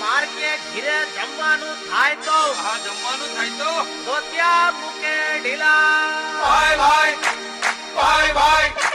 ટીલા ઘીરે જમવાનું થાય તો? હા જમવાનું થાય તો? ધોતિયા મૂકે ઢીલા. ભાઈ ભાઈ ભાઈ ભાઈ.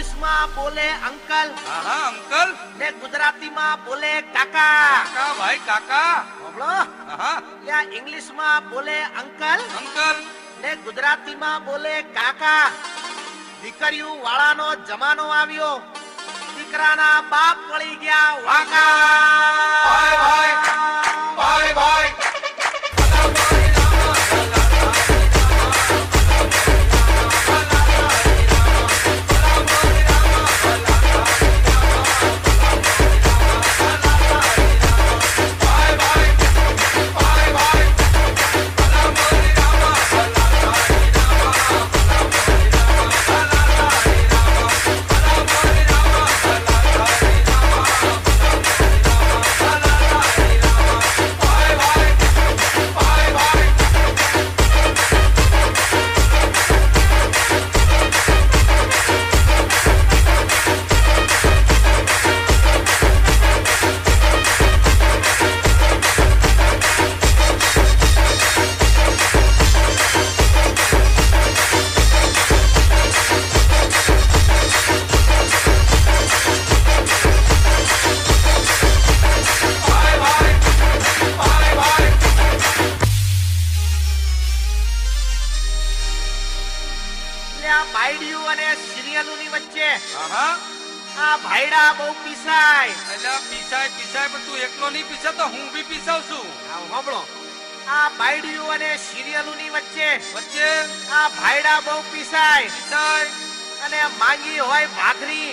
લ્યા ઇંગ્લિશમાં બોલે અંકલ. હા હા અંકલ. ને ગુજરાતીમાં બોલે કાકા. કાકા ભાઈ કાકા. બોલો હા લ્યા ઇંગ્લિશમાં બોલે અંકલ. અંકલ. ને ગુજરાતીમાં બોલે કાકા. દીકરીઓ વાળાનો જમાનો આવ્યો. દીકરાના બાપ પડી ગયા વાકા. ભાઈ ભાઈ. લ્યા બાયડિયું અને સિરિયલોની વચ્ચે હા હા આ ભાઈડા બહુ પીસાય. એટલે પીસાય પીસાય પણ તું એકલો નહીં પીસે તો હું બી પીસાવ છું હા સાંભળો. આ બાયડિયું અને સિરિયલોની વચ્ચે વચ્ચે? આ ભાઈડા બહુ પીસાય. પીસાય. અને માંગી હોય ભાખરી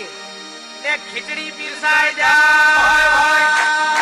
ને ખીચડી પીરસાય જાય